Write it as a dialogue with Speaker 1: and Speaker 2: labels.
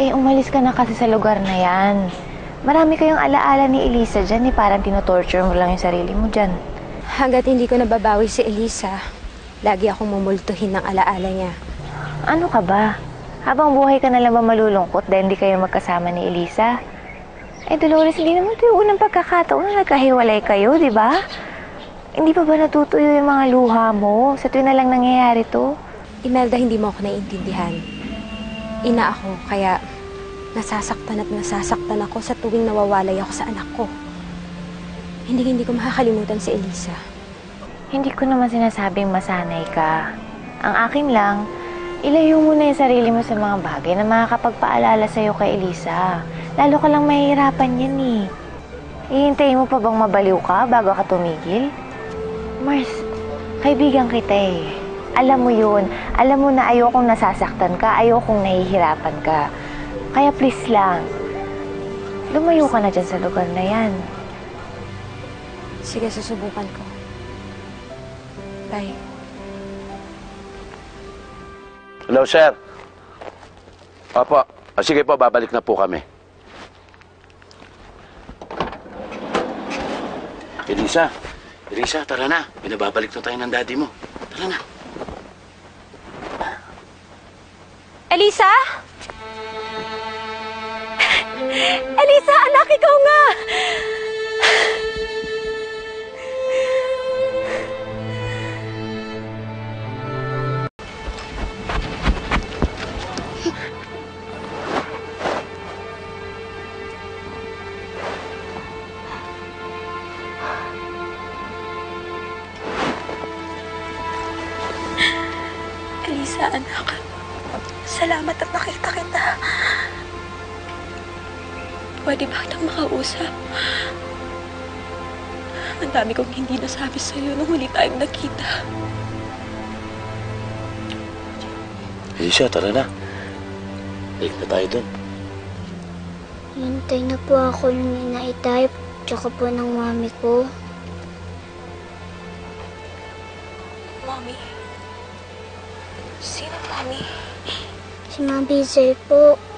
Speaker 1: Eh, umalis ka na kasi sa lugar na yan. Marami kayong alaala ni Elisa dyan, eh. Parang tinotorture mo lang yung sarili mo dyan.
Speaker 2: Hanggat hindi ko nababawi si Elisa, lagi akong mumultuhin ng alaala niya.
Speaker 1: Ano ka ba? Habang buhay ka na lang ba malulungkot dahil hindi kayo magkasama ni Elisa? Eh, Dolores, hindi naman ito yung unang pagkakataon na nagkahiwalay kayo, di ba? Hindi pa ba natutuyo yung mga luha mo? Sa tuwing na lang nangyayari to?
Speaker 2: Imelda, hindi mo ako naiintindihan. Ina ako, kaya nasasaktan at nasasaktan ako sa tuwing nawawalay ako sa anak ko. Hindi hindi ko makakalimutan si Elisa.
Speaker 1: Hindi ko naman sinasabing masanay ka. Ang akin lang, ilayo mo na yung sarili mo sa mga bagay na makakapagpaalala sa'yo kay Elisa. Lalo ka lang mahihirapan yan eh. Ihintayin mo pa bang mabaliw ka bago ka tumigil? Mars, kaibigan kita eh. Alam mo yun. Alam mo na ayokong nasasaktan ka, ayokong nahihirapan ka. Kaya please lang, lumayo ka na dyan sa lugar na yan.
Speaker 2: Sige, susubukan ko. Bye.
Speaker 3: Hello, sir. Opo. Ah, sige po, babalik na po kami. Elisa, Elisa, tara na. Binababalik na tayo ng daddy mo. Tara na.
Speaker 2: Elisa? Elisa, anak, ikaw nga! Elisa, anak. Salamat at nakita kita. Pwede ba kitang makausap? Ang dami kong hindi nasabi sa'yo nung huli tayong nakita.
Speaker 3: Elisa, tara na. Balik na tayo dun.
Speaker 4: Hintay na po ako ng inaitay, tsaka po ng mami ko.
Speaker 2: Mommy? Sino, Mommy?
Speaker 4: Si Ma'am Bizay po.